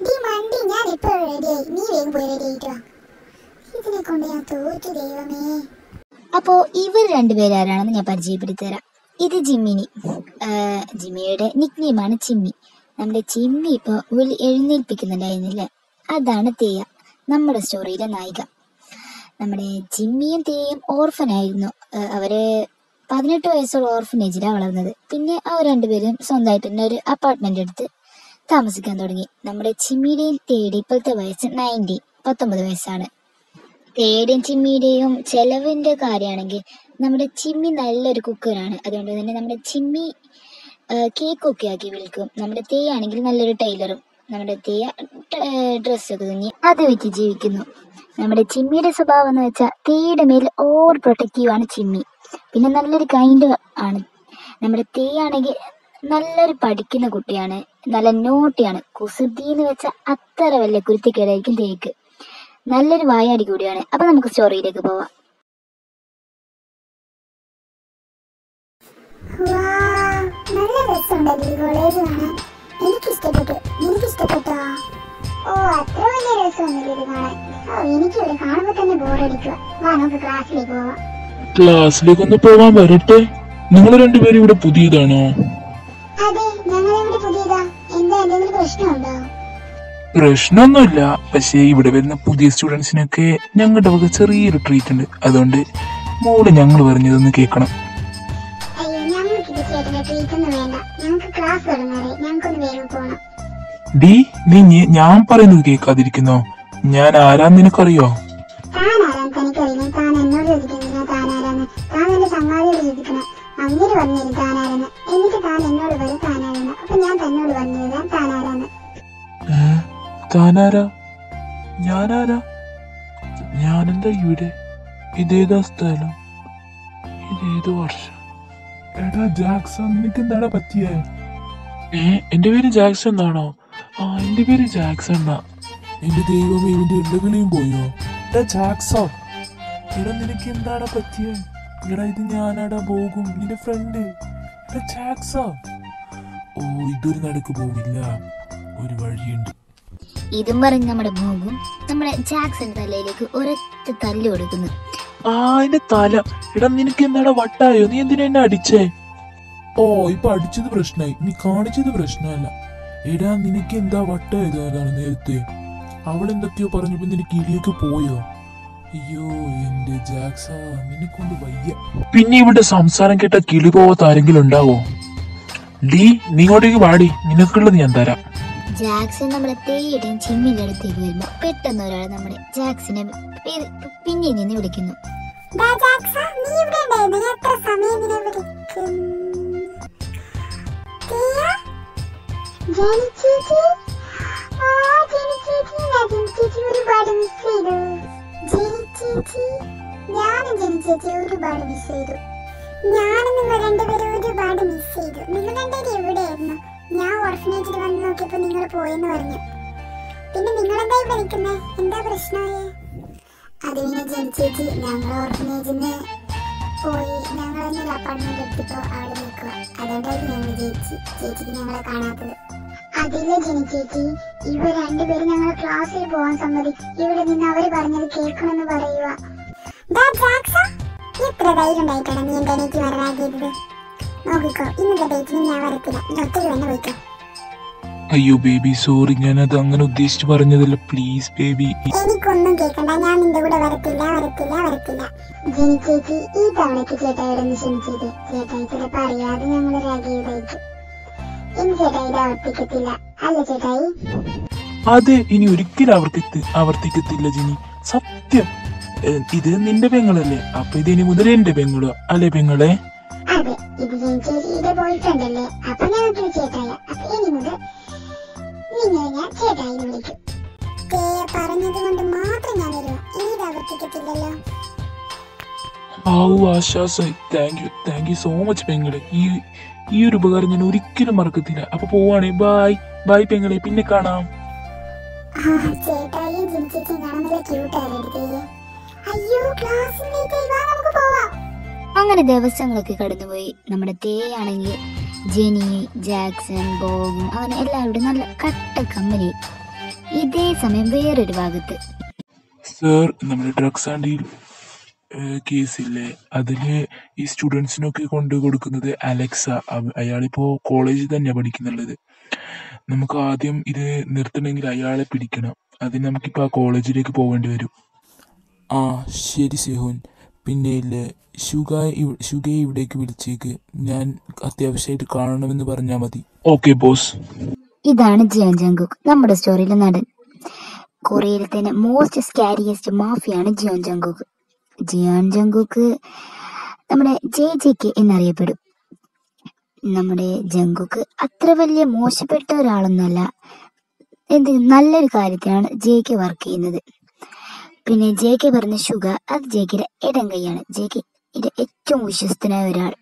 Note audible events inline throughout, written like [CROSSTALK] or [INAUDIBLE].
മണ്ടി ഞാൻ ഇപ്പോഴും റെഡിയായി നീ വേഗം പോയി റെഡി വാ. ഇതിനെ കൊണ്ട് ഞാൻ തോറ്റു ദൈവമേ. അപ്പോൾ ഇവർ രണ്ടുപേരും ആരാണെന്ന് ഞാൻ പരിചയപ്പെടുത്തി തരാം ഇത് ജിമ്മിനി. ജിമ്മിയുടെ നിക്നെയിമാണ് ചിമ്മി. നമ്മുടെ ചിമ്മി ഇപ്പോൾ വിളി എഴുന്നേൽപ്പിക്കുന്നുണ്ടായിരുന്നില്ലേ. അതാണ് തേയ നമ്മുടെ സ്റ്റോറിയിലെ നായിക. നമ്മുടെ ജിമ്മിയും തേയും ഓർഫനായിരുന്നു അവർ പതിനെട്ട് വയസ്സുള്ള ഓർഫനേജിലാണ് വളർന്നത്. പിന്നെ അവർ രണ്ടുപേരും സ്വന്തമായിട്ട് തന്നെ ഒരു അപ്പാർട്ട്മെന്റ് എടുത്ത് താമസിക്കാൻ തുടങ്ങി നമ്മുടെ ചിമ്മിയുടെയും തേടി ഇപ്പോഴത്തെ വയസ്സ് നയന്റി പത്തൊമ്പത് വയസ്സാണ്. തേടിയും ചിമ്മിയുടെയും ചെലവിന്റെ കാര്യമാണെങ്കിൽ നമ്മുടെ ചിമ്മി നല്ലൊരു കുക്കറാണ്. അതുകൊണ്ട് തന്നെ നമ്മുടെ ചിമ്മി കേക്ക് ഒക്കെ ആക്കി വിൽക്കും. നമ്മുടെ തേ ആണെങ്കിൽ നല്ലൊരു ടൈലറും. നമ്മുടെ തേ ഡ്രസ്സൊക്കെ തുന്നി അത് വെച്ച് ജീവിക്കുന്നു. നമ്മുടെ ചിമ്മിയുടെ സ്വഭാവം എന്ന് വെച്ചാൽ തേയുടെ മേൽ ഓവർ പ്രൊട്ടക്റ്റീവ് ആണ് ചിമ്മി. പിന്നെ നല്ലൊരു കൈൻഡ് ആണ്. നമ്മുടെ തേ ആണെങ്കിൽ നല്ലൊരു പഠിക്കുന്ന കുട്ടിയാണ്. നല്ല നോട്ടിയാണ്. കുസൃതി എന്ന് വെച്ചാൽ അത്ര വലിയ കുരുത്തിക്കേടായിരിക്കും തേക്ക്. നല്ലൊരു വായാടി കൂടിയാണ്. അപ്പൊ നമുക്ക് സ്റ്റോറിയിലേക്ക് പോവാം. നല്ല രസമുണ്ടല്ലേ ഈ കോളേജ് കാണാൻ? എനിക്ക് ഇഷ്ടപ്പെട്ടു നിനക്ക് ഇഷ്ടപ്പെട്ടോ ഓ അത്ര വലിയ രസമൊന്നുമില്ല ഇത് കാണാൻ. ഓ എനിക്കിവിടെ കാണുമ്പോ തന്നെ ബോറടിക്കുക വാ നമുക്ക് ക്ലാസ്സിലേക്ക് പോവാം. ക്ലാസ്സിലേക്കൊന്ന് പോവാൻ വരട്ടെ? നിങ്ങൾ രണ്ടുപേരും ഇവിടെ പുതിയതാണോ? അതെ ഞങ്ങൾ എന്തെങ്കിലും പ്രശ്നമുണ്ടോ? പ്രശ്നമൊന്നുമില്ല. പക്ഷേ ഇവിടെ വരുന്ന പുതിയ സ്റ്റുഡൻസിനൊക്കെ ഞങ്ങളുടെ വക ചെറിയൊരു ട്രീറ്റ് ഉണ്ട്. അതുകൊണ്ട് മോൾ ഞങ്ങൾ പറഞ്ഞതൊന്ന് കേൾക്കണം. ഡി നീ ഞാൻ പറയുന്നത് കേൾക്കാതിരിക്കുന്നോ? ഞാൻ ആരാന്ന് നിനക്കറിയോ? എന്നിട്ട് താൻ എന്നോട് പറയും താൻ ആരാന്ന് ഞാൻ ആരാന്ന് ഏ? താനാരാ? ഞാനാരാ? ഞാനെന്താ ഇവിടെ? ഇതേതാ സ്ഥലം? ഇതേത് വർഷം? എടാ ജാക്സൺ നിനക്ക് പറ്റിയേ? എന്റെ പേര് ജാക്സൺ എന്നാണോ ആ എന്റെ പേര് ജാക്സൺ എന്നാ എന്റെ ദൈവമേ ഇവന്റെ ഉള്ളകളെയും പോയോ? എടാ ജാക്സൺ. എടാ നിനക്ക് എന്താടാ പറ്റിയേ? എടാ ഇത് ഞാനാടാ പോകും നിന്റെ ഫ്രണ്ട് എടാ ജാക്സൺ. ഓ ഇതൊരു നടക്ക് പോവില്ല. ഒരു വഴിയുണ്ട്. ഇതും പറഞ്ഞ് നമ്മുടെ മോഗും നമ്മുടെ ജാക്സൺ തലയിലേക്ക് ഒരൊറ്റ തല്ല് കൊടുക്കുന്നു. ആ എന്റെ തല. എടാ നിനക്ക് എന്താടാ വട്ടായോ? നീ എന്തിനാ എന്നെ അടിച്ചേ? ഓ ഇപ്പൊ അടിച്ചത് പ്രശ്നമായി നീ കാണിച്ചത് പ്രശ്നമല്ല. എടാ നിനക്ക് എന്താ വട്ടായത് അതാണ് നേരത്തെ? അവൾ എന്തൊക്കെയോ പറഞ്ഞപ്പോ നിനക്ക് ഇടിയൊക്കെ പോയോ? അയ്യോ എന്റെ ജാക്സ കൊണ്ട് വയ്യ. പിന്നെ ഇവിടെ സംസാരം കേട്ട കിളി പോവാത്ത ആരെങ്കിലും ഉണ്ടാവോ? ഡീ നീ ഇങ്ങോട്ടേക്ക് വാടി. നിനക്കുള്ളത് ഞാൻ തരാം. ജാക്സൺ നമ്മളെ തേടിയും ചിമ്മിന്റെ അടുത്തേക്ക് വരുമ്പോ പെട്ടെന്ന് ഒരാൾ നമ്മുടെ ജാക്സിനെ പിന്നെ നിന്ന് വിളിക്കുന്നു. ഞാനും ജനിച്ചേച്ചി ഒരുപാട് മിസ് ചെയ്തു. ഞാനും നിങ്ങൾ രണ്ടുപേരും ഒരുപാട് മിസ് ചെയ്തു. നിങ്ങൾ രണ്ടുപേരും എവിടെയായിരുന്നു? ഞാൻ ഓർഫനേജിൽ വന്ന് നോക്കിയപ്പോൾ നിങ്ങൾ പോയെന്ന് പറഞ്ഞു. പിന്നെ നിങ്ങൾ എന്താ ഇവിടെ എന്താ പ്രശ്നമായി? അത് ജനിച്ചേച്ചി ജെനി ചേച്ചി ഞങ്ങൾ ഓർഫനേജിൽ പോയി. ഞങ്ങൾ ഒരു അപ്പാർട്ട്മെന്റ് എടുത്തിപ്പോ അവിടെ നിൽക്കുക അതുകൊണ്ടായിരുന്നു ഞങ്ങൾ ചേച്ചി ചേച്ചിക്ക് ഞങ്ങളെ കാണാത്തത്. അതില്ല ജെനി ചേച്ചി ഇവർ രണ്ടുപേരും ഞങ്ങൾ ക്ലാസ്സിൽ പോവാൻ സമ്മതി. ഇവിടെ നിന്ന് അവർ പറഞ്ഞത് കേൾക്കണമെന്ന് പറയുക എത്ര ധൈര്യമുണ്ടായിട്ടാണ് നീ എന്റെ എനിക്ക് വരാതിരുന്നത് നോക്കിക്കോ ഇന്നത്തെ ഡേറ്റിന് ഞാൻ വരത്തില്ല. ഒറ്റയ്ക്ക് തന്നെ പോയിക്കോ. അയ്യോ ബേബി സോറി ഞാൻ അത് അങ്ങനെ ഉദ്ദേശിച്ച് പറഞ്ഞതല്ല. പ്ലീസ് ബേബി എനിക്കൊന്നും കേൾക്കണ്ട. ഞാൻ നിന്റെ കൂടെ വരത്തില്ല വരത്തില്ല വരത്തില്ല. ജെനി ചേച്ചി ഈ തവണയ്ക്ക് ചേട്ടായിടൊന്ന് ക്ഷണിച്ചത്. ചേട്ടായി ചിലപ്പോ അറിയാതെ ഞങ്ങൾ രാഗീതായിരിക്കും ഇനി ചേട്ടായി ഇത് ആവർത്തിക്കത്തില്ല അല്ല ചേട്ടായി. അതെ ഇനി ഒരിക്കലും ആവർത്തിക്കത്തില്ല ജിനി. സത്യം. ഇത് നിന്റെ പെങ്ങളല്ലേ? അപ്പൊ ഇത് ഇനി മുതൽ എന്റെ പെങ്ങളോ അല്ലേ പെങ്ങളെ? ഇത് ജെനി ചേച്ചിയുടെ ബോയ് ഫ്രണ്ട് അല്ലേ അപ്പൊ ഞങ്ങൾക്ക് ചേട്ടായ അപ്പൊ ഇനി മുതൽ നിങ്ങളെ ഞാൻ ചേട്ടായി എന്ന് വിളിക്കും പറഞ്ഞത് കൊണ്ട് മാത്രം ഞാൻ വരുവാ. ഇനി ഇത് ആവർത്തിക്കത്തില്ലല്ലോ. ആവു ആശ്വാസം thank you thank you so much പെങ്ങളെ. ഈ ഈ ഒരു ഉപകാരം ഞാൻ ഒരിക്കലും മറക്കത്തില്ല. അപ്പൊ പോവാണേ. ബായ് ബായ് പെങ്ങളെ. പിന്നെ കാണാം. ചേട്ടായി കാണാൻ നല്ല ക്യൂട്ടായിരുന്നു തേയ അയ്യോ ക്ലാസ്സിൽ ലേറ്റ് ആയി നമുക്ക് പോവാം. അങ്ങനെ ദിവസങ്ങളൊക്കെ കടന്നുപോയി. നമ്മുടെ തേയാണെങ്കിൽ ജെനി ജാക്സൺ ബോബും അങ്ങനെ എല്ലാവരും നല്ല കട്ട കമ്പനി. ഇതേ സമയം വേറൊരു ഭാഗത്ത്. സർ നമ്മുടെ ഡ്രഗ്സ് ആൻഡ് കേസില്ലേ അതിൽ ഈ സ്റ്റുഡൻസിനൊക്കെ കൊണ്ടു കൊടുക്കുന്നത് അലക്സ. അയാളിപ്പോ കോളേജിൽ തന്നെയാ പഠിക്കുന്നുള്ളത്. നമുക്ക് ആദ്യം ഇത് നിർത്തണമെങ്കിൽ അയാളെ പിടിക്കണം. അതിന് നമുക്കിപ്പോ ആ കോളേജിലേക്ക് പോകേണ്ടി വരും. ആ ശരി സെഹുൻ. പിന്നെ ഇല്ലേ ഷുഗ ഇവ്- ഷുഗയെ ഇവിടേക്ക് വിളിച്ചേക്ക്. ഞാൻ അത്യാവശ്യമായിട്ട് കാണണമെന്ന് പറഞ്ഞാൽ മതി. Okay boss. ഇതാണ് ജിയാൻ ജങ്കുക്ക് നമ്മുടെ സ്റ്റോറിയിലെ നടൻ. കൊറിയയിലെ തന്നെ മോസ്റ്റ് സ്കാരിയസ്റ്റ് മാഫിയാണ് ജിയോൻ ജങ്കുക്ക് ജിയോൻ ജങ്കുക്ക് നമ്മുടെ ജെ ജെ കെ എന്നറിയപ്പെടും. നമ്മുടെ ജങ്കുക്ക് അത്ര വലിയ മോശപ്പെട്ട ഒരാളൊന്നുമല്ല എന്ത് നല്ലൊരു കാര്യത്തിനാണ് ജെ കെ വർക്ക് ചെയ്യുന്നത്. പിന്നെ ജെ കെ പറഞ്ഞ ഷുഗ അത് ജെ കെയുടെ ഇടം കൈയാണ്. ജെ ഇത് ഏറ്റവും വിശ്വസ്തനായ ഒരാൾ.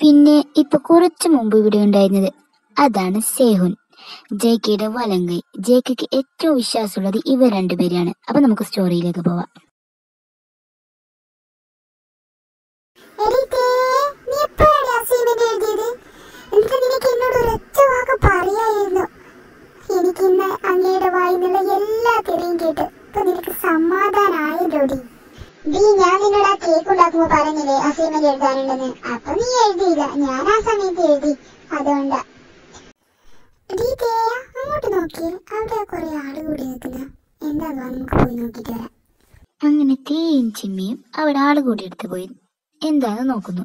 പിന്നെ ഇപ്പൊ കുറച്ചു മുമ്പ് ഇവിടെ ഉണ്ടായിരുന്നത് അതാണ് സേഹുൻ. ജെ കെയുടെ വലം കൈ. ജെ കെക്ക് ഏറ്റവും വിശ്വാസമുള്ളത് ഇവ രണ്ടുപേരെയാണ് അപ്പൊ നമുക്ക് സ്റ്റോറിയിലേക്ക് പോവാം. എനിക്ക് ഇന്ന് അങ്ങയുടെ വായിന്നുള്ള എല്ലാ തിരയും കേട്ട് ഞാൻ നിന്നോട് നീ എഴുതിയില്ല. ഞാൻ ആ സമയത്ത് എഴുതി. അങ്ങോട്ട് നോക്കിയേ അവിടെ കൂടി നമുക്ക് പോയി വരാം. അങ്ങനെ തേയും ചിമ്മിയും അവിടെ ആൾ കൂടി എടുത്തു പോയി. എന്താന്ന് നോക്കുന്നു.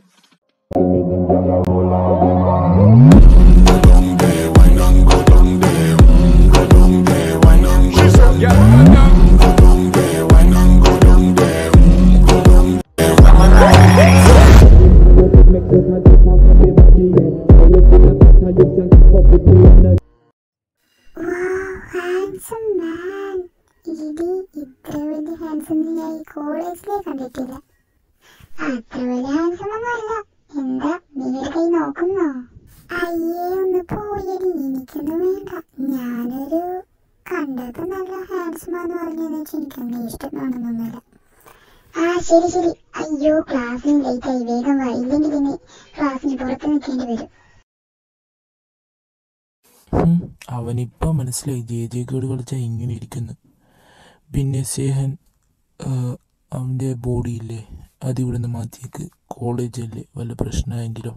ബോഡിയില്ലേ ഇവിടുന്ന് മാറ്റിയേക്ക്. കോളേജല്ലേ വല്ല പ്രശ്നമായെങ്കിലോ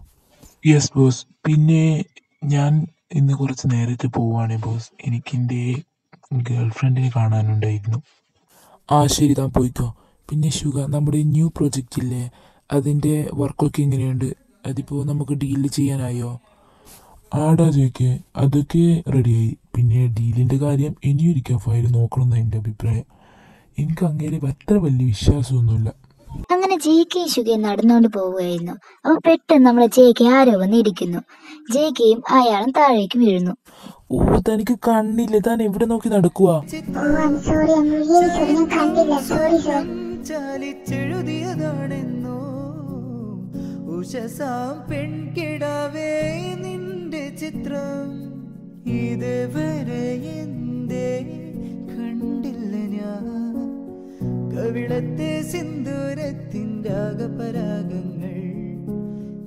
യെസ് ബോസ് പിന്നെ ഞാൻ ഇന്ന് കുറച്ച് നേരത്തെ പോവാണ് ബോസ് എനിക്കെന്റെ ഗേൾഫ്രണ്ടിനെ ഗേൾ ഫ്രണ്ടിനെ കാണാനുണ്ടായിരുന്നു. ആ ശരി താൻ പോയിക്കോ. പിന്നെ ശുഗ നമ്മുടെ ന്യൂ പ്രൊജക്റ്റ് ഇല്ലേ? അതിന്റെ വർക്കൊക്കെ എങ്ങനെയുണ്ട്? അതിപ്പോൾ നമുക്ക് ഡീൽ ചെയ്യാനായോ? ആടാ ചോദിക്കേ അതൊക്കെ റെഡിയായി പിന്നെ ഡീലിന്റെ കാര്യം ഇനിയൊരിക്കൽ ഫയൽ നോക്കണം എന്നാണ് എന്റെ അഭിപ്രായം. എനിക്ക് അങ്ങേരെ അത്ര വലിയ വിശ്വാസമൊന്നുമില്ല. അങ്ങനെ ജെ കെ നടന്നുകൊണ്ട് പോവുകയായിരുന്നു. അപ്പൊ പെട്ടെന്ന് നമ്മളെ ജെ കെ ആരോ വന്ന് ഇടിക്കുന്നു ജെ കെയും അയാളും താഴേക്ക് വീഴുന്നു. ഓ തനിക്ക് കണ്ണില്ല. താൻ എവിടെ നോക്കി നടക്കുക ചാലിച്ചെഴുതിയതാണെന്നോ? ഉഷസാം പെൺകിടാവേ നിന്റെ ചിത്രം ഇതുവരെ എന്തേ? കവിളത്തെ സിന്ദൂരത്തിന്റെ ആകപരാഗങ്ങൾ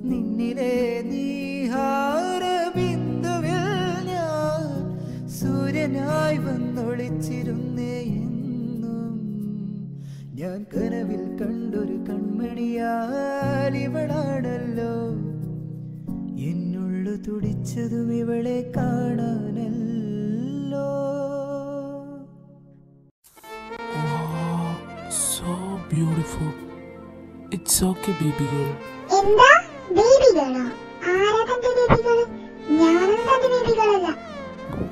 നിന്നിലെ നീഹാര ബിന്ദുവിൽ ഞാൻ സൂര്യനായി വന്നൊളിച്ചിരുന്നേ എന്നും. ഞാൻ കനവിൽ കണ്ടൊരു കൺമണിയാൽ ഇവളാണല്ലോ. എന്നുള്ളു തുടിച്ചതും ഇവളെ കാണാനല്ലോ. ഇറ്റ്സ് ബീബികൾ എന്താ? ബേബികളോ ആരാ തന്റെ ബേബികൾ? ഞാനും തന്റെ ബേബികളല്ല.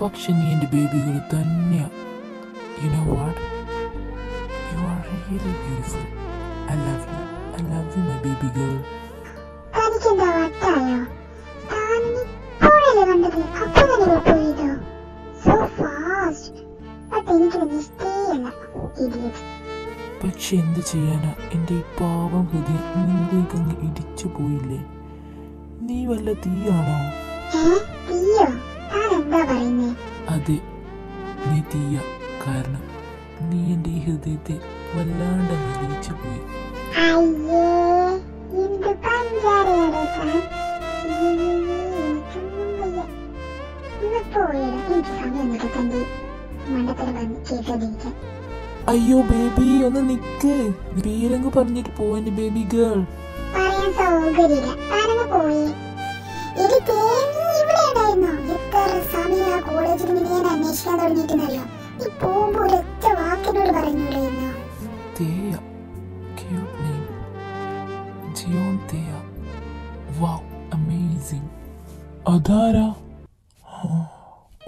പക്ഷെ നീ എന്റെ ബേബികൾ തന്നെയാ. You know what you are really beautiful I love you I love you my baby girl പക്ഷെ എന്ത് ചെയ്യാനാ? എന്റെ ഈ പാവം ഹൃദയം നിങ്ങളിലേക്ക് അങ്ങ് ഇടിച്ചു പോയില്ലേ? നീ വല്ല തീയാണോ? അതെ നീ തീയ. കാരണം നീ എന്റെ ഈ ഹൃദയത്തെ വല്ലാണ്ട് ഇടിച്ചു പോയി. പോയടാ എനിക്ക് സമയം തന്റെ മണ്ടത്തിൽ വന്ന് കേൾക്കാതിരിക്കാൻ അയ്യോ ബേബി ഒന്ന് നിക്ക്. പേരങ്ങ് പറഞ്ഞിട്ട് പോവാന്റെ ബേബി ഗേൾ പറയാൻ സൗകര്യമില്ല. താനങ്ങ് പോയി. തേങ്ങി ഇവിടെ ഉണ്ടായിരുന്നോ? എത്ര സമയം ആ കോളേജിൽ നിന്ന് ഞാൻ അന്വേഷിക്കാൻ തുടങ്ങിയിട്ടെന്നറിയോ നീ പോകുമ്പോ ഒരൊറ്റ വാക്കിനോട് പറഞ്ഞൂടായിരുന്നോ തേയ. ക്യൂട്ട് നെയിം ജിയോൺ തേയ. വാവ് അമേസിംഗ് അതാരാ?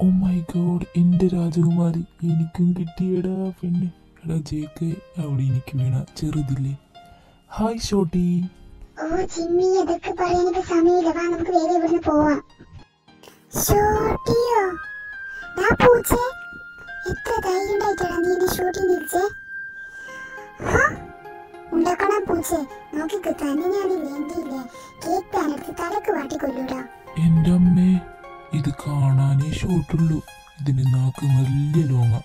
ഓ മൈ ഗോഡ് എന്റെ രാജകുമാരി. എനിക്കും കിട്ടിയടാ പെണ്ണ്. എടാ ജേക്ക് അവിടെ എനിക്ക് വീണ ചെറുതില്ലേ? ഹായ് ഷോട്ടി ഓ ചിമ്മി അതൊക്കെ പറയാനൊക്കെ സമയമില്ല. വാ നമുക്ക് വേഗം ഇവിടുന്ന് പോവാം. ഷോട്ടിയോ? ദാ പൂച്ചേ. എത്ര ധൈര്യം ഉണ്ടായിട്ടാണ് നീ എന്നെ ഷൂട്ടിൽ നിൽച്ചേ ഉണ്ടാക്കണം പൂച്ചേ? നോക്കിക്ക് തന്നെ ഞാനില്ലേ എന്തില്ലേ കേക്ക് താനെടുത്ത് തലക്ക് വാട്ടി കൊല്ലൂടാ. എന്റെ അമ്മേ ഇത് കാണാനേ ഷോട്ടുള്ളൂ ഇതിന് നാക്ക് വലിയ ലോങ്ങ.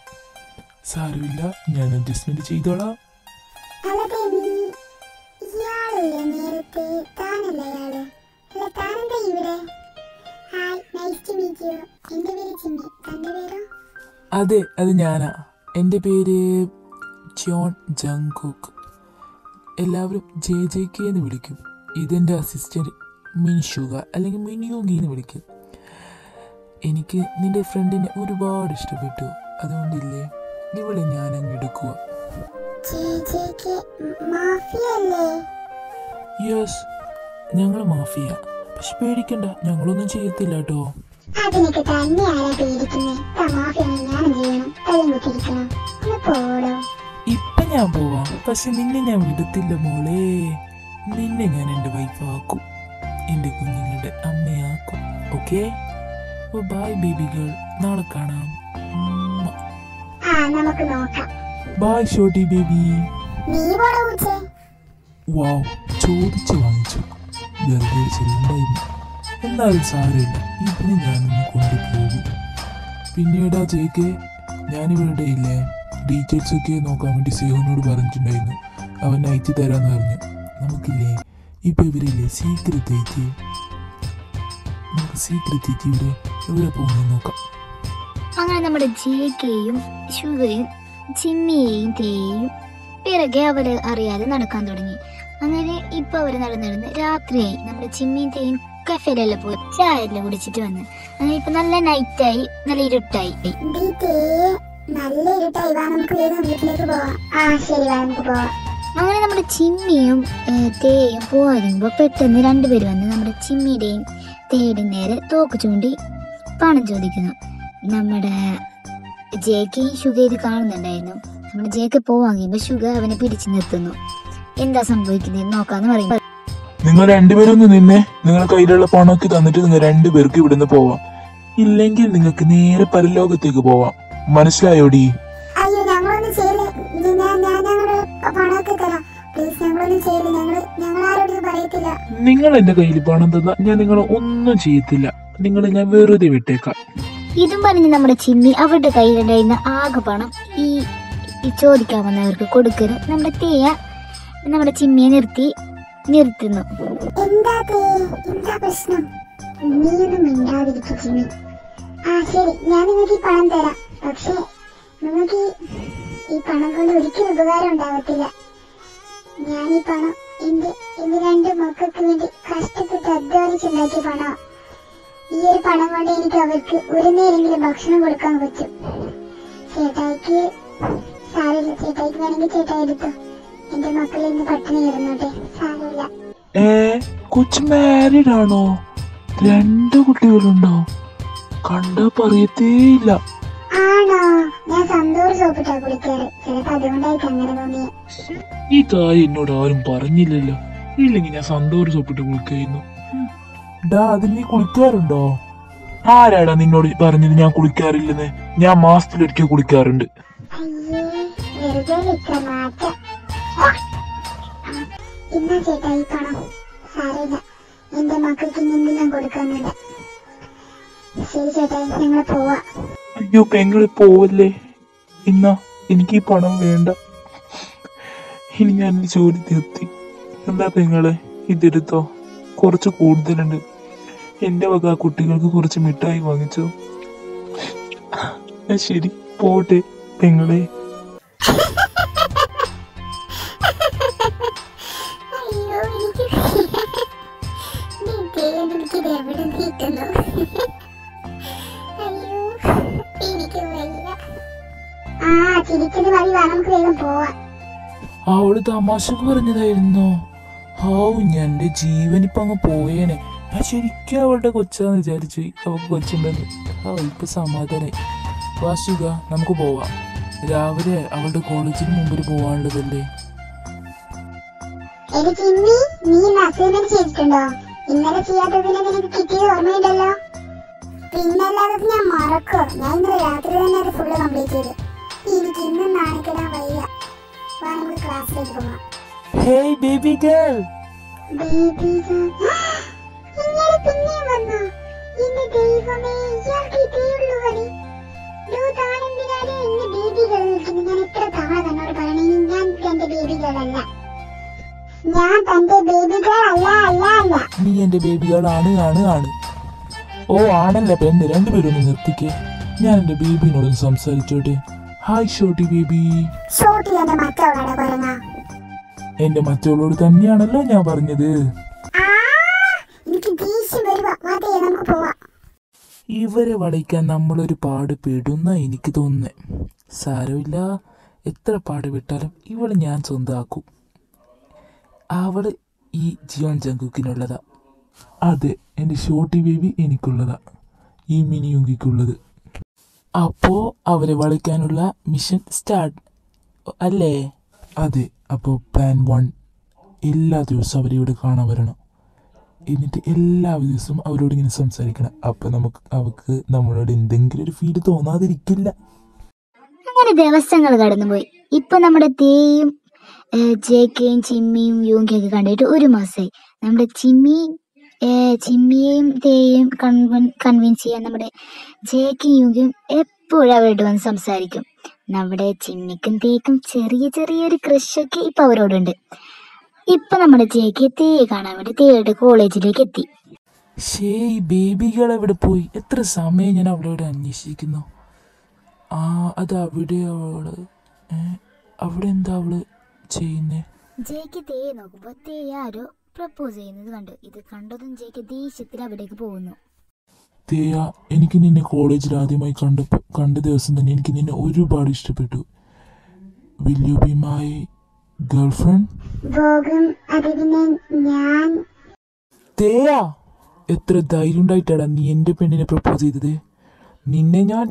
സാരമില്ല ഞാൻ അഡ്ജസ്റ്റ്മെന്റ് ചെയ്തോളാം. അതെ അത് ഞാനാ. എന്റെ പേര് ജോൺ ജങ്കുക്ക്. എല്ലാവരും ജെ ജെ കെ എന്ന് വിളിക്കും. ഇതെന്റെ അസിസ്റ്റന്റ് മിൻഷുക അല്ലെങ്കിൽ മിനിയോഗി എന്ന് വിളിക്കും. എനിക്ക് നിന്റെ ഫ്രണ്ടിനെ ഒരുപാട് ഇഷ്ടപ്പെട്ടു. അതുകൊണ്ടില്ലേ? ഇവളെ ഞാൻ അങ്ങ് എടുക്കുക യെസ് ഞങ്ങൾ മാഫിയ. പക്ഷെ പേടിക്കണ്ട ഞങ്ങളൊന്നും ചെയ്യത്തില്ല കേട്ടോ അതിനൊക്കെ ഇപ്പൊ ഞാൻ പോവാം. പക്ഷെ നിന്നെ ഞാൻ വിടത്തില്ല മോളെ. നിന്നെ ഞാൻ എന്റെ വൈഫാക്കും എന്റെ കുഞ്ഞുങ്ങളുടെ അമ്മയാക്കും. ഓക്കെ ബൈ ബേബി ഗേൾ നാളെ കാണാം. ആ നമുക്ക് നോക്കാം. ബൈ ഷോട്ടി ബേബി നീ പോടോ പൂച്ചേ? വാവ് ചോദിച്ചു വാങ്ങിച്ചു. വെറുതെ ചെല്ലുണ്ടായിരുന്നു എന്നാലും സാരമില്ല. ഇതിന് ഞാനൊന്ന് കൊണ്ടുപോകും പിന്നീട് ആ ചേക്ക് ഞാനിവിടെ ഇല്ലേ? ഡീറ്റെയിൽസ് ഒക്കെ നോക്കാൻ വേണ്ടി സിഹോനോട് പറഞ്ഞിട്ടുണ്ടായിരുന്നു. അവൻ അയച്ചു തരാന്ന് പറഞ്ഞു. നമുക്കില്ലേ? ഇപ്പൊ ഇവരില്ലേ? സീക്രട്ട് ഏറ്റി നമുക്ക് സീക്രട്ട് ഏറ്റി ഇവിടെ. എവിടെ പോകുന്നത് നോക്കാം. അങ്ങനെ നമ്മുടെ ജേക്കയും ഷുഗയും ചിമ്മിയെയും തേയും പിറകെ അവർ അറിയാതെ നടക്കാൻ തുടങ്ങി. അങ്ങനെ ഇപ്പൊ അവർ നടന്നു നടന്ന് രാത്രിയായി. നമ്മുടെ ചിമ്മിയും തേയും കഫേലെല്ലാം പോയി. ചായ എല്ലാം കുടിച്ചിട്ട് വന്ന്. അങ്ങനെ ഇപ്പൊ നല്ല നൈറ്റായി നല്ല ഇരുട്ടായി. നല്ല ഇരുട്ടായി. നമുക്ക് വേഗം വീട്ടിലേക്ക് പോവാം. ആ ശരി നമുക്ക് പോവാം. അങ്ങനെ നമ്മുടെ ചിമ്മിയും തേയും പോകാതിരുമ്പോ പെട്ടെന്ന് രണ്ടുപേര് വന്ന് നമ്മുടെ ചിമ്മിയുടെയും തേയുടെയും നേരെ തോക്ക് ചൂണ്ടി പണം ചോദിക്കുന്നു. നമ്മുടെ ജേക്കയും ഷുഗ ഇത് കാണുന്നുണ്ടായിരുന്നു. നമ്മുടെ ജേക്ക് പോവാങ്ങിയപ്പോ ഷുഗ അവനെ പിടിച്ചു നിർത്തുന്നു. എന്താ സംഭവിക്കുന്നത് നോക്കാന്ന് പറയും നിങ്ങൾ രണ്ടുപേരും ഒന്ന് നിന്നെ നിങ്ങൾ കയ്യിലുള്ള പണമൊക്കെ തന്നിട്ട് നിങ്ങൾ രണ്ടുപേർക്ക് ഇവിടുന്ന് പോവാം. ഇല്ലെങ്കിൽ നിങ്ങൾക്ക് നേരെ പരലോകത്തേക്ക് പോവാം. മനസ്സിലായോടി? അയ്യോ ഞങ്ങളൊന്നും ചെയ്യില്ല. ഇത് ഞാൻ ഞാൻ ഞങ്ങളുടെ പണമൊക്കെ തരാം. പ്ലീസ് ഞങ്ങളൊന്നും ചെയ്യില്ല. ഞങ്ങൾ ഞങ്ങൾ ആരോടും ഇത് നിങ്ങൾ എന്റെ കയ്യിൽ പണം തന്നാ ഞാൻ നിങ്ങളെ ഒന്നും ചെയ്യത്തില്ല. നിങ്ങൾ ഞാൻ വെറുതെ വിട്ടേക്കാം. ഇതും പറഞ്ഞ് നമ്മുടെ ചിമ്മി അവരുടെ കയ്യിലുണ്ടായിരുന്ന ആകെ പണം ഈ ചോദിക്കാൻ വന്നവർക്ക് കൊടുക്കരുത് നമ്മുടെ തേയ നമ്മുടെ ചിമ്മിയെ നിർത്തി നിർത്തുന്നു. എന്താ എന്താ പ്രശ്നം? നീയൊന്നും മിണ്ടാതിരിക്കും ചിമ്മി ആ ശരി. ഞാൻ നിങ്ങൾക്ക് ഈ പണം തരാം. പക്ഷേ നിങ്ങൾക്ക് ഈ പണം കൊണ്ട് ഒരിക്കലും ഉപകാരം ഉണ്ടാവത്തില്ല. ഞാൻ ഈ പണം എന്റെ എന്റെ രണ്ട് മക്കൾക്ക് വേണ്ടി കഷ്ടപ്പെട്ട് അധ്വാനിച്ചുണ്ടാക്കിയ പണം ഈ ഒരു പണം കൊണ്ട് എനിക്ക് അവർക്ക് ഒരു നേരെങ്കിലും ഭക്ഷണം കൊടുക്കാൻ പറ്റും. ചേട്ടായിക്ക് സാരമില്ല. ചേട്ടായിക്ക് വേണമെങ്കിൽ ചേട്ടായി എടുത്തു എന്റെ മക്കൾ ഇന്ന് പട്ടിണി കിടന്നോട്ടെ. സാരമില്ല. കൊച്ചു മാരീഡ് ആണോ? രണ്ട് കുട്ടികളുണ്ടോ? കണ്ടാ പറയത്തേയില്ല. ആണോ? ഞാൻ സന്തോഷ സോപ്പിട്ടാ കുളിക്കാറ് ചിലപ്പോ അതുകൊണ്ടായിരിക്കും അങ്ങനെ തോന്നിയേ. ഈ കാര്യം എന്നോട് ആരും പറഞ്ഞില്ലല്ലോ. ഇല്ലെങ്കിൽ ഞാൻ സന്തോഷ സോപ്പിട്ട് കുളിക്കായിരുന്നു. ഡാ അതിൽ നീ കുളിക്കാറുണ്ടോ? ആരാടാ നിന്നോട് പറഞ്ഞത് ഞാൻ കുളിക്കാറില്ലെന്ന്? ഞാൻ മാസത്തിലൊരിക്കൽ കുളിക്കാറുണ്ട്. അയ്യേ പെങ്ങൾ പോവല്ലേ? ഇന്ന എനിക്ക് ഈ പണം വേണ്ട. ഇനി ഞാൻ ജോലി നിർത്തി. എന്താ പെങ്ങളെ ഇതെടുത്തോ? കുറച്ച് കൂടുതലുണ്ട്. എന്റെ വക കുട്ടികൾക്ക് കുറച്ച് മിഠായി വാങ്ങിച്ചു. ശരി. പോട്ടെ പെങ്ങളെ. ആ അവൾ തമാശക്ക് പറഞ്ഞതായിരുന്നോ? ഹാവു ജീവൻ ഇപ്പൊ അങ്ങ് പോയേനെ. ഞാൻ ശരിക്കും അവളുടെ കൊച്ചാന്ന് വിചാരിച്ചു അവൾക്ക് കൊച്ചുണ്ടെന്ന്. ആ ഇപ്പൊ സമാധാനായി. വാശുക നമുക്ക് പോവാം. രാവിലെ അവളുടെ കോളേജിന് മുമ്പിൽ പോവാനുള്ളതല്ലേ? ഇന്നലെ ഞാൻ മറക്കോ. ഞാൻ ഇന്നലെ രാത്രി തന്നെ അത് ഫുള്ള് കംപ്ലീറ്റ് ചെയ്തു. എനിക്ക് ഇന്നും നാണിക്കിടാൻ വയ്യ. വാ നമുക്ക് ക്ലാസ്സിലേക്ക് പോവാം. ഹേയ് ബേബി ഗേൾ ബേബി ഇങ്ങനെ പിന്നെയും വന്നോ? എന്റെ ദൈവമേ ഇയാൾക്ക് ഇതേ ഉള്ളൂ പണി ഡോ താനെന്തിനാണ് എന്നെ ബേബി ഗേൾ വിളിക്കുന്നത് ഞാൻ എത്ര തവണ തന്നോട് പറയണേ? ഞാൻ തന്റെ ബേബി ഗേൾ അല്ല. ഞാൻ തന്റെ ബേബി ഗേൾ അല്ല അല്ല അല്ല. നീ എന്റെ ബേബി ഗേൾ ആണ് ആണ് ആണ്. ഓ ആണല്ലേ പെണ്ണ്. രണ്ടുപേരും ഒന്ന് നിർത്തിക്കേ. ഞാൻ എന്റെ ബേബിനോടൊന്ന് സംസാരിച്ചോട്ടെ. ഹായ് ഷോട്ടി ബേബി ഷോട്ടി എന്റെ മക്കളോട് പറഞ്ഞ എന്റെ മറ്റവളോട് തന്നെയാണല്ലോ ഞാൻ പറഞ്ഞത്. ഇവരെ വടയ്ക്കാൻ നമ്മളൊരു പാട് പെടുന്ന എനിക്ക് തോന്നുന്നേ. സാരമില്ല. എത്ര പാട് വിട്ടാലും ഇവൾ ഞാൻ സ്വന്തമാക്കും അവൾ ഈ ജിയോൺ ജങ്കുക്കിനുള്ളതാ. അതെ എന്റെ ഷോട്ടി ബേബി എനിക്കുള്ളതാ. ഈ മിനി യുങ്കിക്കുള്ളത്. അപ്പോ അവരെ വളയ്ക്കാനുള്ള മിഷൻ സ്റ്റാർട്ട് അല്ലേ? അതെ. അപ്പോൾ പ്ലാൻ വൺ എല്ലാ ദിവസവും അവരെ ഇവിടെ കാണാൻ വരണം. എന്നിട്ട് എല്ലാ ദിവസവും അവരോട് ഇങ്ങനെ സംസാരിക്കണം. അപ്പം നമുക്ക് അവർക്ക് നമ്മളോട് എന്തെങ്കിലും ഒരു ഫീൽ തോന്നാതിരിക്കില്ല. അങ്ങനെ ദിവസങ്ങൾ കടന്നുപോയി. ഇപ്പൊ നമ്മുടെ തേയും ജെ കെയും ചിമ്മിയും യൂങ്കിയും ഒക്കെ കണ്ടിട്ട് ഒരു മാസമായി. നമ്മുടെ ചിമ്മി ചിമ്മിയെയും തേയും കൺവിൻസ് ചെയ്യാൻ നമ്മുടെ ജെ കെയും യൂങ്കിയും എപ്പോഴും അവരോട് വന്ന് സംസാരിക്കും. നമ്മുടെ ചിമ്മിക്കും തേക്കും ചെറിയ ചെറിയൊരു ക്രഷൊക്കെ ഇപ്പൊ അവരോടുണ്ട്. ഇപ്പൊ നമ്മുടെ ജെ തേ കാണാൻ വേണ്ടി തേയുടെ കോളേജിലേക്ക് എത്തി. ഷേ ഈ ബേബികൾ എവിടെ പോയി? എത്ര സമയം ഞാൻ അവളോട് അന്വേഷിക്കുന്നു. ആ അത് അവിടെ അവൾ ഏ, അവിടെ എന്താ അവൾ ചെയ്യുന്നേ? ജയ്ക്ക് തേയെ നോക്കുമ്പോ തേ ആരോ പ്രപ്പോസ് ചെയ്യുന്നത് കണ്ടു. ഇത് കണ്ടതും ജയ്ക്ക് ദേഷ്യത്തിൽ അവിടേക്ക് പോകുന്നു. തേയ എനിക്ക് നിന്നെ കോളേജിൽ ആദ്യമായി കണ്ട കണ്ട ദിവസം തന്നെ എനിക്ക് നിന്നെ ഒരുപാട് ഇഷ്ടപ്പെട്ടു. Will you be my girlfriend തേയ എത്ര ധൈര്യം ഉണ്ടായിട്ടാടാ നീ എന്റെ പെണ്ണിനെ പ്രപ്പോസ് ചെയ്തത്? നിന്നെ ഞാൻ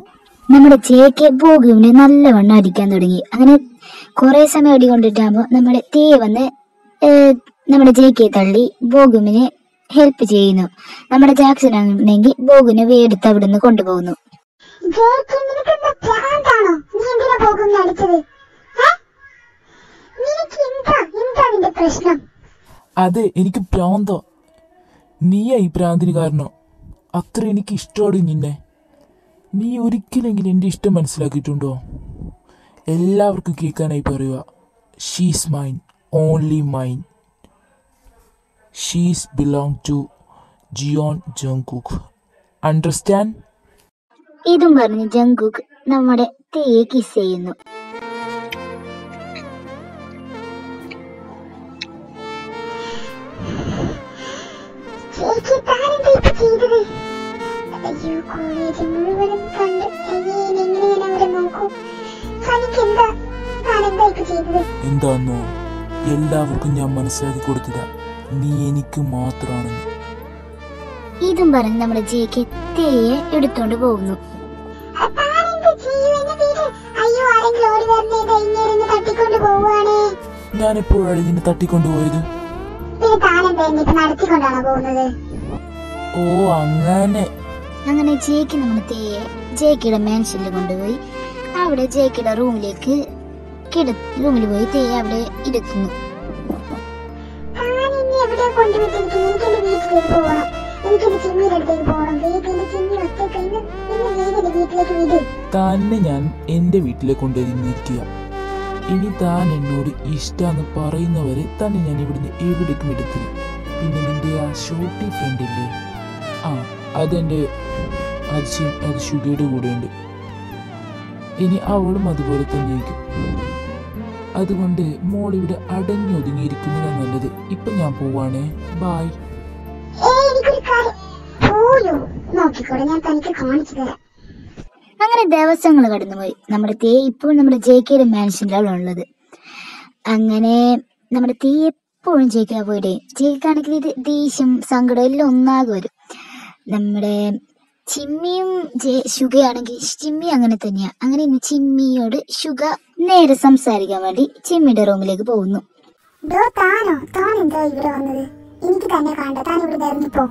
നമ്മുടെ ജെക്ക് ബോഗുവിനെ നല്ലവണ്ണം അടിക്കാൻ തുടങ്ങി. അങ്ങനെ കുറെ സമയം അടികൊണ്ടിട്ടാകുമ്പോൾ നമ്മുടെ തേ വന്ന് നമ്മുടെ നമ്മുടെ കെ തള്ളി ബോഗുവിനെ ഹെൽപ്പ് ചെയ്യുന്നു. നമ്മുടെ ജാക്സൺ ആണെങ്കിൽ ബോഗുനെ വേടുത്ത് അവിടുന്ന് കൊണ്ടുപോകുന്നു. ജയിക്ക് നിനക്ക് ഭ്രാന്താണോ നീ എന്തിനാ പോകുന്ന അടിച്ചത്? ഏ? നിനക്ക് എന്താ എന്താ നിന്റെ പ്രശ്നം. അതെ എനിക്ക് പ്രാന്തോ. നീയാ ഈ പ്രാന്തിന് കാരണം. അത്ര എനിക്ക് ഇഷ്ടമാണ് നിന്നെ. നീ ഒരിക്കലെങ്കിലും എന്റെ ഇഷ്ടം മനസ്സിലാക്കിയിട്ടുണ്ടോ? എല്ലാവർക്കും കേൾക്കാനായി പറയുക. She's mine only mine she's belong to Jeon Jungkook understand ഇതും പറഞ്ഞ് ജങ്കുക്ക് നമ്മുടെ തേയെ കിസ് ചെയ്യുന്നു എന്താന്നോ? എല്ലാവർക്കും ഞാൻ മനസ്സിലാക്കി കൊടുത്തതാ. നീ എനിക്ക് മാത്രമാണ് ഇതും പറഞ്ഞ് നമ്മുടെ ജെ കെ തേയെ എടുത്തോണ്ട് പോകുന്നു. ഞാൻ എപ്പോഴാണ് നിന്നെ തട്ടിക്കൊണ്ടുപോയത് ഓ അങ്ങനെ. അങ്ങനെ ജേക്ക് നമ്മുടെ തേയെ ജേക്കിയുടെ മാൻഷനിൽ കൊണ്ടുപോയി അവിടെ ജേക്കിയുടെ റൂമിലേക്ക് കിട റൂമിൽ പോയി തേയെ അവിടെ ഇരുത്തുന്നു എനിക്ക് എന്റെ വീട്ടിലേക്ക് എന്റെ ചിമ്മിയുടെ അടുത്തേക്ക് പോകണം വേഗം എന്റെ ചിമ്മി ഒറ്റയ്ക്ക് ഇന്ന് ഇന്ന് വേഗം വീട്ടിലേക്ക് വിട് തന്നെ ഞാൻ എന്റെ വീട്ടിലേക്ക് കൊണ്ടുവരുന്നിരിക്കുക ഇനി താൻ എന്നോട് ഇഷ്ടമെന്ന് പറയുന്നവരെ തന്നെ ഞാൻ ഇവിടുന്ന് എവിടേക്കും എടുത്തില്ല. പിന്നെ നിന്റെ ആ ഷോട്ടി ഫ്രണ്ടില്ലേ ആ അതെന്റെ അത് അത് ഷുഗയുടെ കൂടെയുണ്ട്. ഇനി അവളും അതുപോലെ തന്നെ ആയിരിക്കും അതുകൊണ്ട് മോൾ ഇവിടെ അടഞ്ഞൊതുങ്ങിയിരിക്കുന്നതാണ് നല്ലത്. ഇപ്പൊ ഞാൻ പോവാണ്. ബായ് അങ്ങനെ ദിവസങ്ങൾ കടന്നുപോയി. നമ്മുടെ തേ ഇപ്പോൾ നമ്മുടെ ജെ കെയുടെ മാൻഷനിലാണ് ഉള്ളത്. അങ്ങനെ നമ്മുടെ തീ എപ്പോഴും ജയിക്കാൻ പോയിട്ടേ ജയിക്കാണെങ്കിൽ ഇത് ദേഷ്യം സങ്കടം എല്ലാം ഒന്നാകെ വരും. നമ്മുടെ ചിമ്മിയും ജെ ശുഗയാണെങ്കിൽ ചിമ്മി അങ്ങനെ തന്നെയാ. അങ്ങനെ ഇന്ന് ചിമ്മിയോട് ശുഗ നേരെ സംസാരിക്കാൻ വേണ്ടി ചിമ്മിയുടെ റൂമിലേക്ക് പോകുന്നു. താനോ? താൻ എന്താ ഇവിടെ വന്നത്? എനിക്ക് തന്നെ കാണണ്ട. താൻ ഇവിടെ ഇറങ്ങിപ്പോ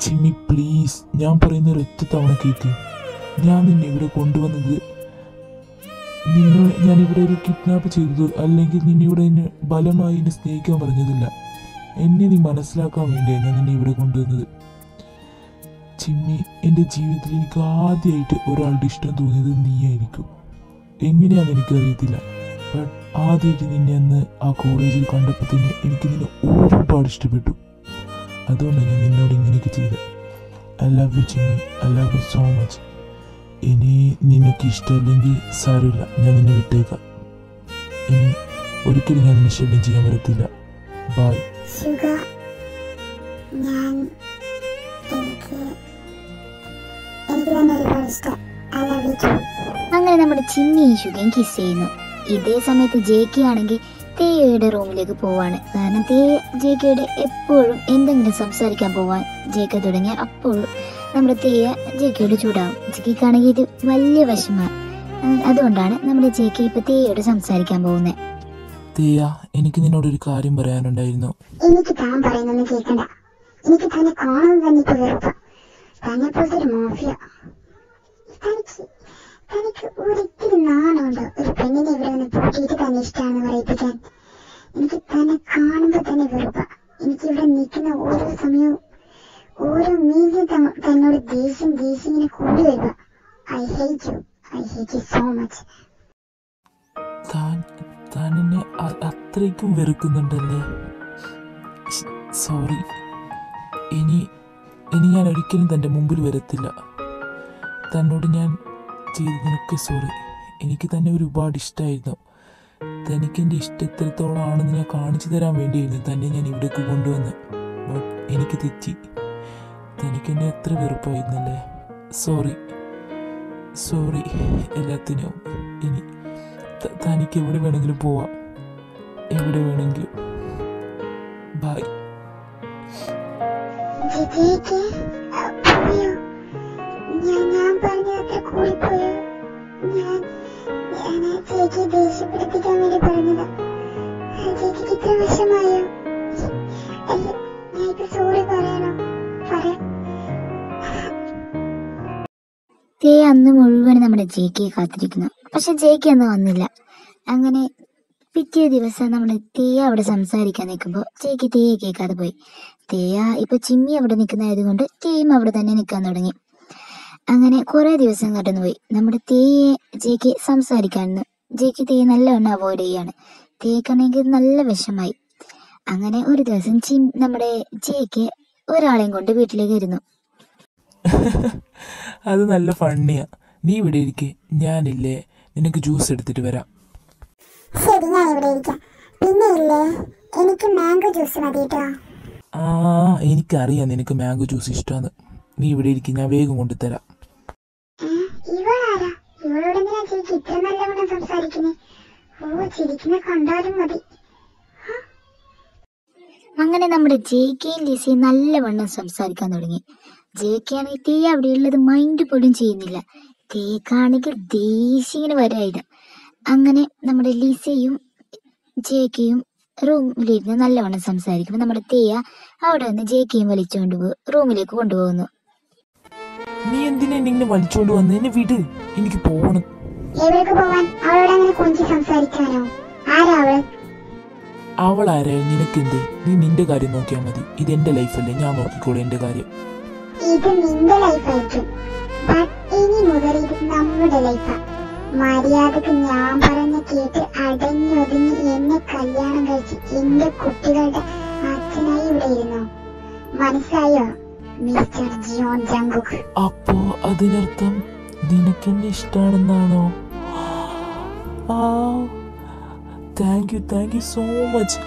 ചിമ്മി പ്ലീസ്. ഞാൻ പറയുന്ന ഒരൊറ്റ തവണ കേക്ക്. ഞാൻ നിന്നെ ഇവിടെ കൊണ്ടുവന്നത് നിന്നെ ഞാൻ ഇവിടെ ഒരു കിഡ്നാപ്പ് ചെയ്തത് അല്ലെങ്കിൽ നിന്നെ ഇവിടെ എന്നെ ബലമായി എന്നെ സ്നേഹിക്കാൻ പറഞ്ഞതില്ല. എന്നെ നീ മനസ്സിലാക്കാൻ വേണ്ടിയാണ് ഞാൻ നിന്നെ ഇവിടെ കൊണ്ടുവന്നത്. ചിമ്മി എന്റെ ജീവിതത്തിൽ എനിക്ക് ആദ്യമായിട്ട് ഒരാളുടെ ഇഷ്ടം തോന്നിയത് നീയായിരിക്കും. എങ്ങനെയാണെന്ന് എനിക്കറിയത്തില്ല. ബട്ട് ആദ്യമായിട്ട് നിന്നെ അന്ന് ആ കോളേജിൽ കണ്ടപ്പോൾ തന്നെ എനിക്ക് നിന്നെ ഒരുപാട് ഇഷ്ടപ്പെട്ടു. അതുകൊണ്ടാണ് ഞാൻ നിന്നോട് ഇങ്ങനെയൊക്കെ ചെയ്തത്. I love you Chimmy I love you so much ഇനി നിനക്ക് ഇഷ്ടമല്ലെങ്കിൽ സാരമില്ല. ഞാൻ നിന്നെ വിട്ടേക്കാം. ഇനി ഒരിക്കലും ഞാൻ നിന്നെ ശല്യം ചെയ്യാൻ വരത്തില്ല. ബായ് ഞാൻ അങ്ങനെ നമ്മുടെ ചിന്നി ശുഗയും കിസ് ചെയ്യുന്നു ഇതേ സമയത്ത് ജേക്കി ആണെങ്കിൽ തേയുടെ റൂമിലേക്ക് പോവാണ്. കാരണം തേ ജേക്കയുടെ എപ്പോഴും എന്തെങ്കിലും സംസാരിക്കാൻ പോവാൻ ജേക്ക തുടങ്ങിയ അപ്പോഴും നമ്മുടെ തേയ ജേക്കയോട് ചൂടാവും. ജേക്കിക്കാണെങ്കിൽ ഇത് വലിയ വിഷമമാണ് അതുകൊണ്ടാണ് നമ്മുടെ ജേക്കി ഇപ്പൊ തേയോട് സംസാരിക്കാൻ പോകുന്നത് തേയ എനിക്ക് നിന്നോട് ഒരു കാര്യം പറയാനുണ്ടായിരുന്നു. എനിക്ക് താൻ പറയുന്നൊന്നും കേൾക്കണ്ട. എനിക്ക് തന്നെ കാണാൻ തന്നെ വെറുപ്പ തന്നെ പോലത്തെ ഒരു മാഫിയ. തനിക്ക് തനിക്ക് ഒരിക്കലും നാണമുണ്ടോ ഒരു പെണ്ണിനെ ഇവിടെ നിന്ന് പൂട്ടിയിട്ട് തന്നെ ഇഷ്ടമാണെന്ന് പറയിപ്പിക്കാൻ എനിക്ക് തന്നെ കാണുമ്പോ തന്നെ വെറുപ്പ എനിക്ക് ഇവിടെ നിൽക്കുന്ന ഓരോ സമയവും ഓരോ മീനും തന്നോട് ദേഷ്യം ദേഷ്യം ഇങ്ങനെ കൂടി വരിക I hate you I hate you so much താൻ താൻ എന്നെ അത്രയ്ക്കും വെറുക്കുന്നുണ്ടല്ലേ? സോറി. ഇനി ഇനി ഞാൻ ഒരിക്കലും തന്റെ മുമ്പിൽ വരത്തില്ല. തന്നോട് ഞാൻ ചെയ്തതിനൊക്കെ സോറി എനിക്ക് തന്നെ ഒരുപാട് ഇഷ്ടമായിരുന്നു തനിക്ക് എന്റെ ഇഷ്ടം ഞാൻ കാണിച്ചു തരാൻ വേണ്ടിയായിരുന്നു തന്നെ ഞാൻ ഇവിടേക്ക് കൊണ്ടുവന്ന്. ബട്ട് എനിക്ക് തെറ്റി. തനിക്ക് എന്നെ അത്ര വെറുപ്പായിരുന്നല്ലേ? സോറി സോറി എല്ലാത്തിനും. ഇനി തനിക്ക് എവിടെ വേണമെങ്കിലും പോവാം. എവിടെ വേണമെങ്കിലും. ബൈ [LAUGHS] ഇപ്പൊ സോറി പറയണം തേ അന്ന് മുഴുവൻ നമ്മുടെ ജേക്കിയെ കാത്തിരിക്കുന്നു. പക്ഷെ ജേക്കി അന്ന് വന്നില്ല. അങ്ങനെ പിറ്റേ ദിവസം നമ്മൾ തേയ അവിടെ സംസാരിക്കാൻ നിൽക്കുമ്പോൾ ജേക്കി തേയെ കേൾക്കാതെ പോയി. തേയ ഇപ്പൊ ചിമ്മി അവിടെ നിൽക്കുന്നതായതുകൊണ്ട് തേയും അവിടെ തന്നെ നിൽക്കാൻ തുടങ്ങി. അങ്ങനെ കുറെ ദിവസം കടന്നുപോയി നമ്മുടെ തേയെ ജേക്ക് സംസാരിക്കാന്ന് ജേക്ക് തേയെ നല്ലവണ്ണം അവോയ്ഡ് ചെയ്യാണ്. തേക്കാണെങ്കിൽ നല്ല വിഷമായി. അങ്ങനെ ഒരു ദിവസം ചിം നമ്മുടെ ജയ്ക്ക് ഒരാളെയും കൊണ്ട് വീട്ടിലേക്ക് ഇരുന്നു [LAUGHS] അത് നല്ല ഫണ്ണിയാ. നീ ഇവിടെ ഇരിക്കേ. ഞാനില്ലേ. നിനക്ക് ജ്യൂസ് എടുത്തിട്ട് വരാം. ശരി ഞാൻ ഇവിടെ ഇരിക്കാം. പിന്നെ ഇല്ലേ എനിക്ക് മാംഗോ ജ്യൂസ് മതി കേട്ടോ ആ എനിക്കറിയാം നിനക്ക് മാംഗോ ജ്യൂസ് ഇഷ്ടമാണ് നീ ഇവിടെ ഇരിക്കും. ഞാൻ വേഗം കൊണ്ടുതരാം ഇവളോട് എന്തിനാ ചേച്ചി ഇത്ര നല്ലവണ്ണം സംസാരിക്കുന്നേ? ഓ ചിരിക്കുന്ന കണ്ടാലും മതി. അങ്ങനെ നമ്മുടെ ജെ കെയും ലിസയും നല്ലവണ്ണം സംസാരിക്കാൻ തുടങ്ങി. ജെ കെ ആണെങ്കിൽ തേ അവിടെയുള്ളത് മൈൻഡ് പോലും ചെയ്യുന്നില്ല. തേക്കാണെങ്കിൽ ദേഷ്യങ്ങനെ വരായിരുന്നു. അങ്ങനെ നമ്മുടെ ലിസയും ജെ കെയും റൂമിലിരുന്ന് നല്ലവണ്ണം സംസാരിക്കുമ്പോൾ നമ്മുടെ തേയ അവിടെ നിന്ന് ജെ കെയും വലിച്ചുകൊണ്ട് റൂമിലേക്ക് കൊണ്ടുപോകുന്നു. നീ എന്തിനാ എന്നെ ഇങ്ങനെ വലിച്ചോണ്ട് വന്ന്? എന്നെ വിട്. എനിക്ക് പോകണം എവിടേക്ക് പോവാൻ? അവളോട് അങ്ങനെ കൊഞ്ചി സംസാരിക്കാനോ? ആരാ അവൾ? അവൾ ആരായാലും നിനക്കെന്തേ? നീ നിന്റെ കാര്യം നോക്കിയാൽ മതി. ഇത് എന്റെ ലൈഫല്ലേ ഞാൻ നോക്കിക്കോളൂ എന്റെ കാര്യം. ഇത് നിന്റെ ലൈഫായിരിക്കും ഇനി മുതൽ ഇത് നമ്മുടെ ലൈഫാ മര്യാദയ്ക്ക് ഞാൻ പറഞ്ഞ കേട്ട് അടഞ്ഞൊതുങ്ങി എന്നെ കല്യാണം കഴിച്ച് എന്റെ കുട്ടികളുടെ അച്ഛനായി ഇവിടെ ഇരുന്നു? മനസ്സിലായോ? മിസ്റ്റർ ജിയോൺ ജംഗുക് അപ്പോ അതിനർത്ഥം നിനക്കെന്നെ ഇഷ്ടാണെന്നാണോ? ആ thank you thank you so much.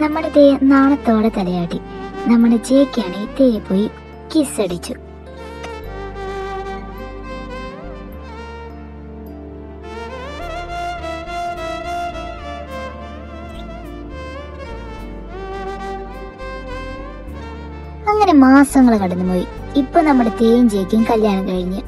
നമ്മുടെ തേ നാണത്തോടെ തലയാട്ടി. നമ്മുടെ ജേക്കാണെങ്കിൽ തേ പോയി കിസ് അടിച്ചു അങ്ങനെ മാസങ്ങൾ കടന്നുപോയി. ഇപ്പൊ നമ്മുടെ തേയും ജേക്കും കല്യാണം കഴിഞ്ഞ്.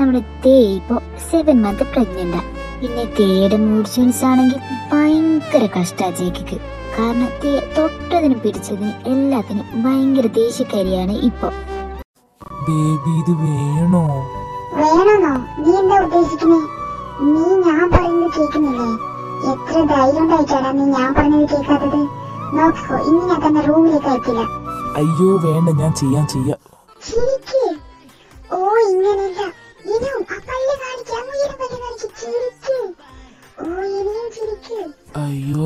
നമ്മുടെ തേ ഇപ്പോ സെവൻ മന്ത് പ്രഗ്നന്റാ പിന്നെ തേയുടെ മൂഡ് സ്വിങ്സ് ആണെങ്കിൽ ഭയങ്കര കഷ്ടാ ജേക്കിക്ക്. കാരണം തേ തൊട്ടതിനും പിടിച്ചതിന് എല്ലാത്തിനും ഭയങ്കര ദേഷ്യക്കാരിയാണ് ഇപ്പൊ. ബേബി ഇത് വേണോ? വേണമെന്നോ നീ എന്താ ഉദ്ദേശിക്കുന്നേ? നീ ഞാൻ പറയുന്നത് കേൾക്കുന്നില്ലേ? എത്ര ധൈര്യം ഉണ്ടായിട്ടാടാ നീ ഞാൻ പറഞ്ഞത് കേൾക്കാത്തത്? നോക്കിക്കോ ഇനി ഞാൻ തന്നെ റൂമിലേക്ക് അയക്കില്ല. അയ്യോ വേണ്ട ഞാൻ ചെയ്യാൻ ചെയ്യാം. ഓ ഇങ്ങനെയല്ല.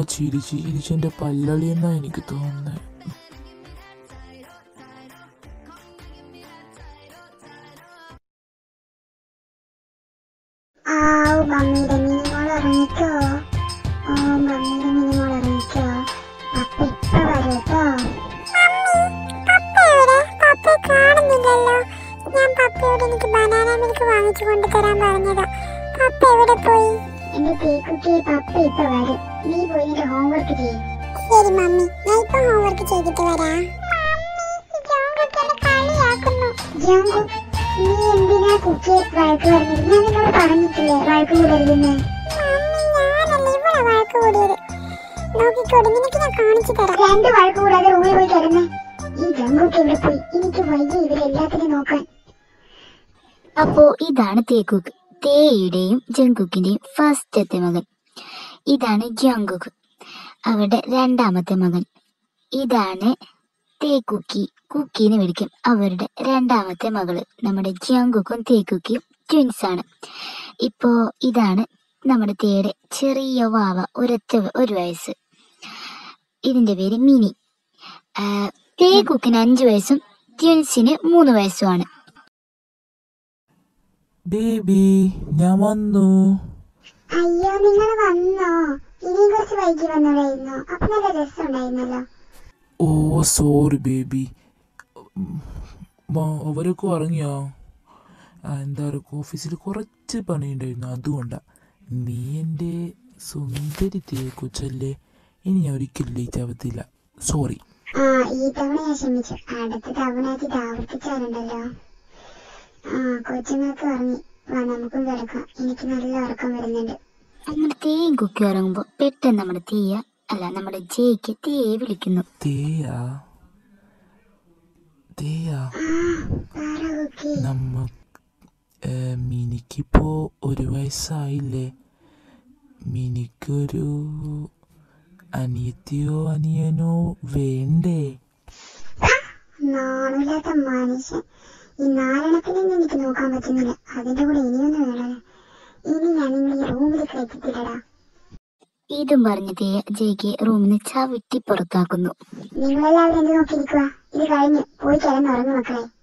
ചിരിച്ച് ചിരിച്ച് പല്ലളി എന്നാ എനിക്ക് തോന്നുന്നത് ഇവരെല്ലാത്തിനും നോക്കാൻ. അപ്പോ ഇതാണ് തേക്കുക്ക്. തേയുടെയും ജങ്കുക്കിന്റെയും ഫസ്റ്റത്തെ മകൻ. ഇതാണ് ജങ്കുക്ക് അവരുടെ രണ്ടാമത്തെ മകൻ. ഇതാണ് തേക്കുക്കി. കുക്കിന്ന് വിളിക്കും. അവരുടെ രണ്ടാമത്തെ മകൾ. നമ്മുടെ ജങ്കുക്കും തേക്കുക്കിയും ട്വിൻസ് ആണ്. ഇപ്പോ ഇതാണ് നമ്മുടെ തേയുടെ ചെറിയ വാവ. ഒരൊറ്റ ഒരു വയസ്സ്. ഇതിന്റെ പേര് മിനി. തേ തേക്കുക്കിന് അഞ്ചു വയസ്സും ട്വിൻസിന് മൂന്ന് വയസ്സുമാണ്. ബേബി ഞാൻ വന്നു. അയ്യോ നിങ്ങൾ വന്നോ? ഇനിയും കുറച്ച് വൈകി വന്നതായിരുന്നു അപ്പൊ നല്ല രസമുണ്ടായിരുന്നല്ലോ. ഓ സോറി ബേബി. അവരൊക്കെ ഉറങ്ങിയോ? ആ, എന്താ പറയുക ഓഫീസിൽ കുറച്ച് പണിയുണ്ടായിരുന്നു. അതുകൊണ്ടാണ് നീ എന്റെ സുന്ദരി തേക്കുച്ചല്ലേ ഇനി ഞാൻ ഒരിക്കലും ലേറ്റ് ആവത്തില്ല. സോറി ആ ഈ തവണ ഞാൻ ക്ഷമിച്ചു. അടുത്ത തവണ ഇത് ആവർത്തിച്ചാലുണ്ടല്ലോ. ആ കൊച്ചുങ്ങൾക്ക് ഉറങ്ങി വാ നമുക്കും കിടക്കാം. എനിക്ക് നല്ല ഉറക്കം വരുന്നുണ്ട്. അങ്ങനെ തേയും കുക്കി ഉറങ്ങുമ്പോ പെട്ടെന്ന് നമ്മുടെ തീയ അല്ല നമ്മുടെ ജയ്ക്ക് തീയെ വിളിക്കുന്നു. തീയ? തീയ? നമ്മ മിനിക്കിപ്പോ ഒരു വയസ്സായില്ലേ? മിനിക്കൊരു അനിയത്തിയോ അനിയനോ വേണ്ടേ? നാണില്ലാത്ത മനുഷ്യൻ. ഈ നാലെണ്ണത്തിനൊന്നും എനിക്ക് നോക്കാൻ പറ്റുന്നില്ല. അതിന്റെ കൂടെ ഇനിയൊന്നും വേണമല്ലോ ഇനി ഞാൻ നിങ്ങൾ ഈ റൂമിലേക്ക് എത്തിത്തില്ലടാ ഇതും പറഞ്ഞ് തേയ ജയ്ക്ക് റൂമിന് ചവിട്ടി പുറത്താക്കുന്നു. നിങ്ങളെല്ലാവരും എന്ത് നോക്കിയിരിക്കുക ഇത് കഴിഞ്ഞ് പോയി കിടന്നുറങ്ങും മക്കളെ.